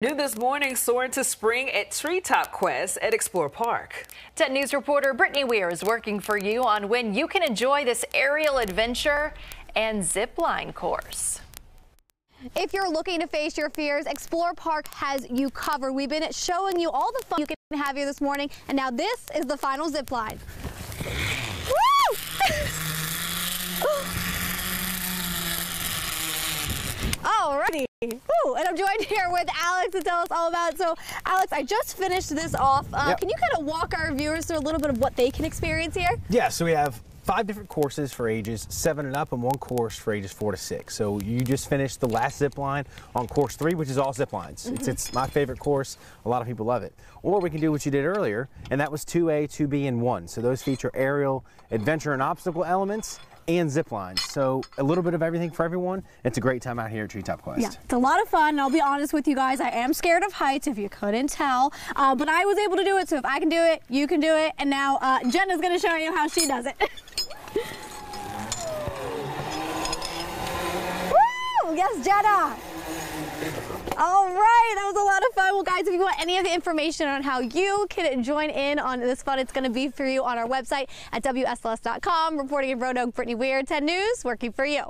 New this morning, soaring to spring at Treetop Quest at Explore Park. 10 News reporter Brittany Weir is working for you on when you can enjoy this aerial adventure and zip line course. If you're looking to face your fears, Explore Park has you covered. We've been showing you all the fun you can have here this morning, and now this is the final zip line. Alrighty. And I'm joined here with Alex to tell us all about it. So, Alex, I just finished this off. Uh, yep. Can you kind of walk our viewers through a little bit of what they can experience here? Yeah, so we have five different courses for ages seven and up and one course for ages four to six. So you just finished the last zip line on course three, which is all zip lines. Mm -hmm. It's, mm-hmm. it's my favorite course. A lot of people love it. Or we can do what you did earlier, and that was 2A, 2B, and 1. So those feature aerial, adventure, and obstacle elements and zip lines. So a little bit of everything for everyone. It's a great time out here at Treetop Quest. Yeah, it's a lot of fun. I'll be honest with you guys, I am scared of heights if you couldn't tell, uh, but I was able to do it. So if I can do it, you can do it. And now uh, Jenna's to show you how she does it. Jenna. All right, that was a lot of fun. Well, guys, if you want any of the information on how you can join in on this fun, it's going to be for you on our website at WSLS.com. Reporting in Roanoke, Brittany Weir, 10 News, working for you.